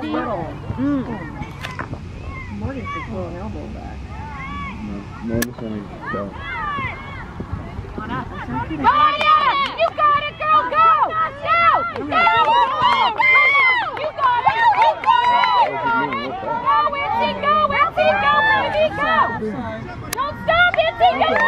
Ready? Mm. Morgan should throw an elbow back. No, no, this one go. On up. Go, Aya! You got it, girl! Go! Now! Now! Now! You got it! You got it! Go, Nancy! Go, Nancy! Go, baby! Go!